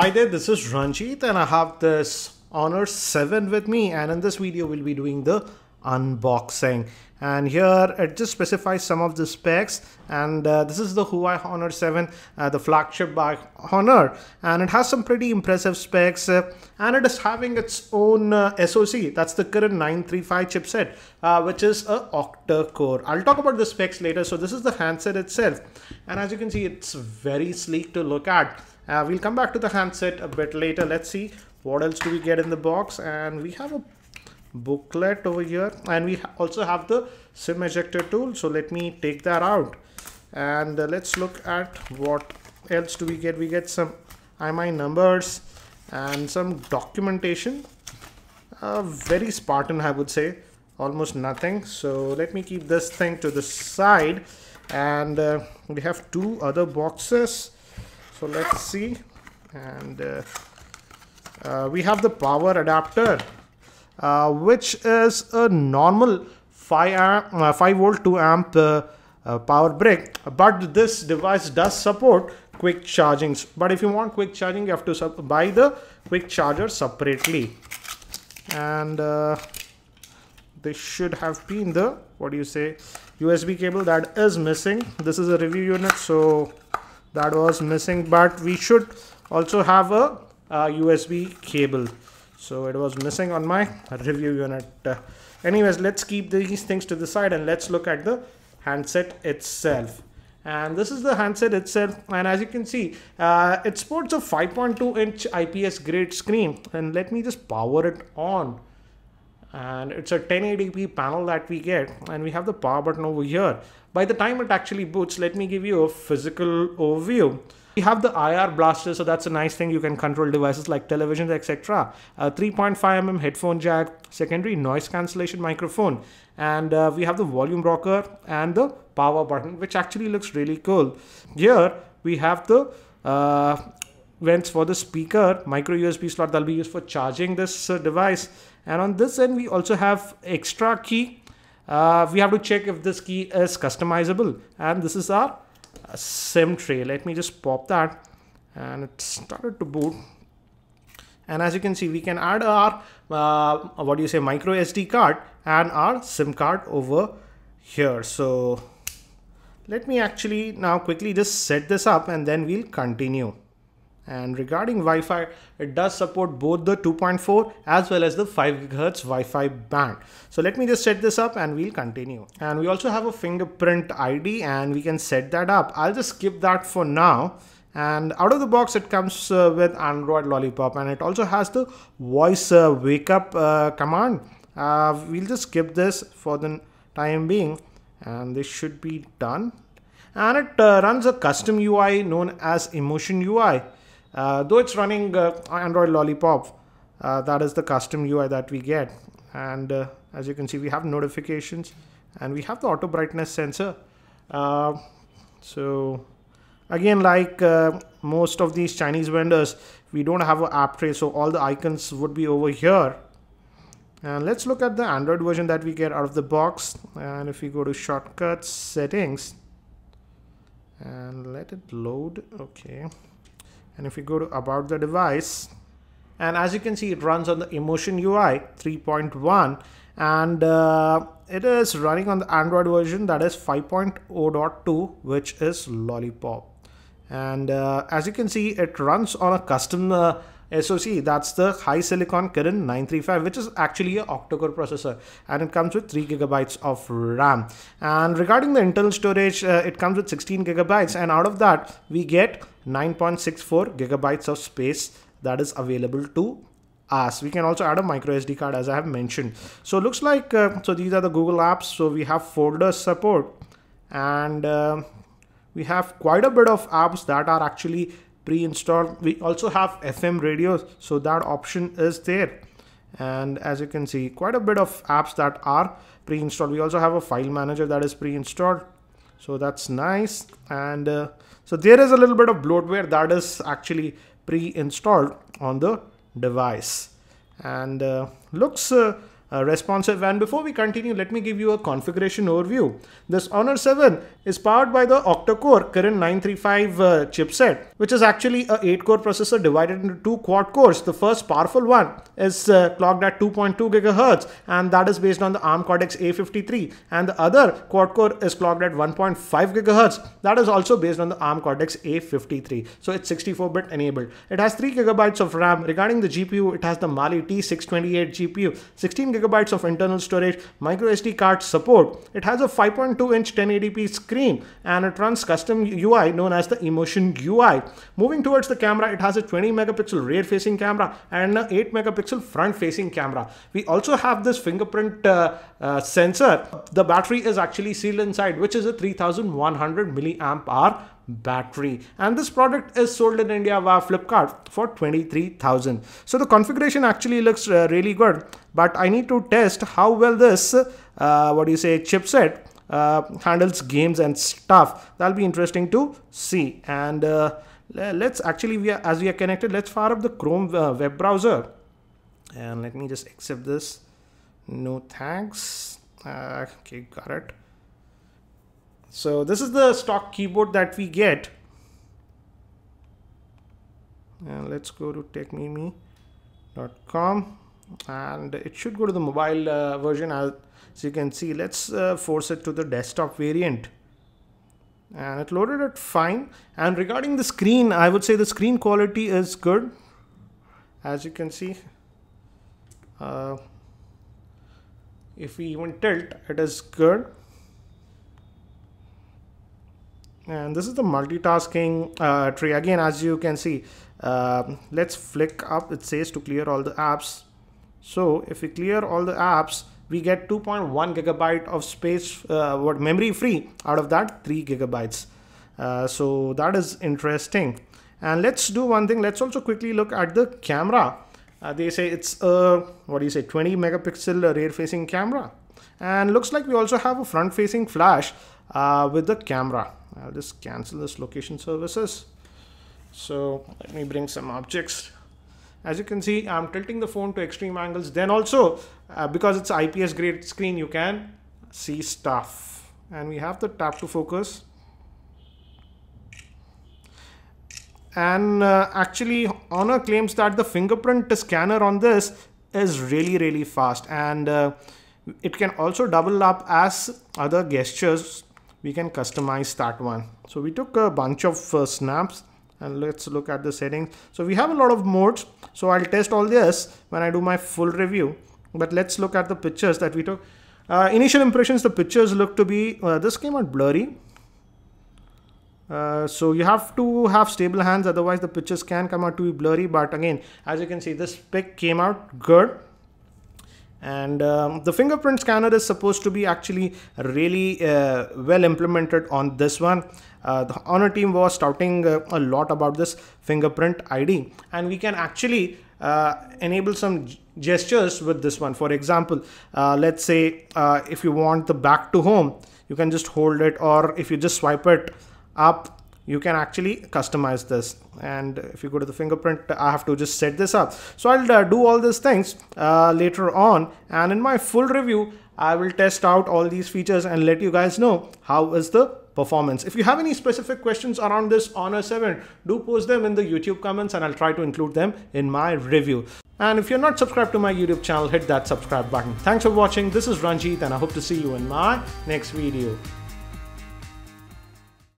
Hi there, this is Ranjit and I have this Honor 7 with me and in this video we'll be doing the unboxing. And here it just specifies some of the specs and uh, this is the Huawei Honor 7 uh, the flagship by Honor. And it has some pretty impressive specs uh, and it is having its own uh, SoC that's the Kirin 935 chipset uh, which is a octa core I'll talk about the specs later so this is the handset itself. And as you can see it's very sleek to look at uh, we'll come back to the handset a bit later. Let's see what else do we get in the box. And we have a booklet over here. And we also have the sim ejector tool. So let me take that out. And uh, let's look at what else do we get. We get some IMEI numbers and some documentation. Uh, very Spartan I would say. Almost nothing. So let me keep this thing to the side. And uh, we have two other boxes so let's see. And uh, uh, we have the power adapter uh, which is a normal 5 amp, uh, 5 volt 2 amp uh, uh, power brick. But this device does support quick chargings but if you want quick charging you have to buy the quick charger separately. And this should have been the what do you say USB cable that is missing. This is a review unit so that was missing but we should also have a, a USB cable. So it was missing on my review unit. Uh, anyways let's keep these things to the side and let's look at the handset itself. And this is the handset itself and as you can see uh, it sports a 5.2 inch IPS grade screen. And let me just power it on and it's a 1080p panel that we get and we have the power button over here by the time it actually boots let me give you a physical overview we have the IR blaster, so that's a nice thing. You can control devices like televisions, etc. 3.5 mm headphone jack, secondary noise cancellation microphone, and uh, we have the volume rocker and the power button, which actually looks really cool. Here we have the uh, vents for the speaker, micro USB slot that'll be used for charging this uh, device. And on this end, we also have extra key. Uh, we have to check if this key is customizable, and this is our sim tray. Let me just pop that. And it started to boot. And as you can see we can add our uh, what do you say micro SD card and our SIM card over here. So let me actually now quickly just set this up and then we'll continue and regarding Wi-Fi, it does support both the 2.4 as well as the 5 GHz Wi-Fi band. So let me just set this up and we'll continue. And we also have a fingerprint ID and we can set that up. I'll just skip that for now. And out of the box, it comes uh, with Android Lollipop and it also has the voice uh, wake up uh, command. Uh, we'll just skip this for the time being and this should be done. And it uh, runs a custom UI known as Emotion UI though it's running uh, Android Lollipop, uh, that is the custom UI that we get. And uh, as you can see, we have notifications and we have the auto brightness sensor. Uh, so again, like uh, most of these Chinese vendors, we don't have an app tray. So all the icons would be over here. And let's look at the Android version that we get out of the box. And if we go to shortcuts, settings, and let it load. Okay and if we go to about the device and as you can see it runs on the emotion UI 3.1 and uh, it is running on the Android version that is 5.0.2 which is Lollipop. And uh, as you can see it runs on a custom uh, SoC that's the HiSilicon Kirin 935 which is actually a octa-core processor and it comes with 3 gigabytes of RAM. And regarding the internal storage uh, it comes with 16 gigabytes and out of that we get 9.64 gigabytes of space that is available to us. We can also add a micro sd card as i have mentioned. So looks like uh, so these are the google apps. So we have folder support and uh, we have quite a bit of apps that are actually pre-installed. We also have fm radios so that option is there. And as you can see quite a bit of apps that are pre-installed. We also have a file manager that is pre-installed. So that's nice. And uh, so there is a little bit of bloatware that is actually pre-installed on the device. And uh, looks uh, uh, responsive. And before we continue, let me give you a configuration overview. This Honor 7 is powered by the octa-core Kirin 935 uh, chipset, which is actually a 8-core processor divided into two quad cores. The first powerful one is uh, clocked at 2.2 gigahertz, and that is based on the ARM Cortex A53. And the other quad core is clocked at 1.5 gigahertz. That is also based on the ARM Cortex A53. So it's 64-bit enabled. It has 3 gigabytes of RAM. Regarding the GPU, it has the Mali T628 GPU, 16 gigabytes of internal storage, micro SD card support. It has a 5.2 inch 1080p screen and it runs custom UI known as the Emotion UI. Moving towards the camera, it has a 20 megapixel rear facing camera and an 8 megapixel front facing camera. We also have this fingerprint uh, uh, sensor. The battery is actually sealed inside, which is a 3100 milliamp hour battery and this product is sold in India via Flipkart for 23,000 so the configuration actually looks uh, really good but I need to test how well this uh, what do you say chipset uh, handles games and stuff that'll be interesting to see and uh, let's actually we are, as we are connected let's fire up the Chrome uh, web browser. And let me just accept this. No thanks. Uh, okay got it. So this is the stock keyboard that we get. And let's go to techmeme.com and it should go to the mobile uh, version. As you can see. Let's uh, force it to the desktop variant and it loaded it fine. And regarding the screen, I would say the screen quality is good. As you can see, uh, if we even tilt, it is good and this is the multitasking uh, tree again as you can see uh, let's flick up it says to clear all the apps so if we clear all the apps we get 2.1 gigabyte of space uh, what memory free out of that 3 gigabytes. Uh, so that is interesting. And let's do one thing. Let's also quickly look at the camera. Uh, they say it's a what do you say 20 megapixel rear facing camera. And looks like we also have a front facing flash uh, with the camera. I'll just cancel this location services. So let me bring some objects. As you can see, I'm tilting the phone to extreme angles. Then also, uh, because it's IPS grade screen, you can see stuff. And we have the tap to focus. And uh, actually, Honor claims that the fingerprint scanner on this is really, really fast. And uh, it can also double up as other gestures we can customize that one. So we took a bunch of uh, snaps and let's look at the settings. So we have a lot of modes. So I'll test all this when I do my full review. But let's look at the pictures that we took. Uh, initial impressions, the pictures look to be, uh, this came out blurry. Uh, so you have to have stable hands otherwise the pictures can come out to be blurry but again as you can see this pic came out good and um, the fingerprint scanner is supposed to be actually really uh, well implemented on this one. Uh, the honor team was touting uh, a lot about this fingerprint id and we can actually uh, enable some gestures with this one. For example uh, let's say uh, if you want the back to home you can just hold it or if you just swipe it up you can actually customize this and if you go to the fingerprint I have to just set this up so I'll uh, do all these things uh, later on and in my full review I will test out all these features and let you guys know how is the performance. If you have any specific questions around this Honor 7, do post them in the YouTube comments and I'll try to include them in my review. And if you're not subscribed to my YouTube channel, hit that subscribe button. Thanks for watching. This is Ranjit and I hope to see you in my next video.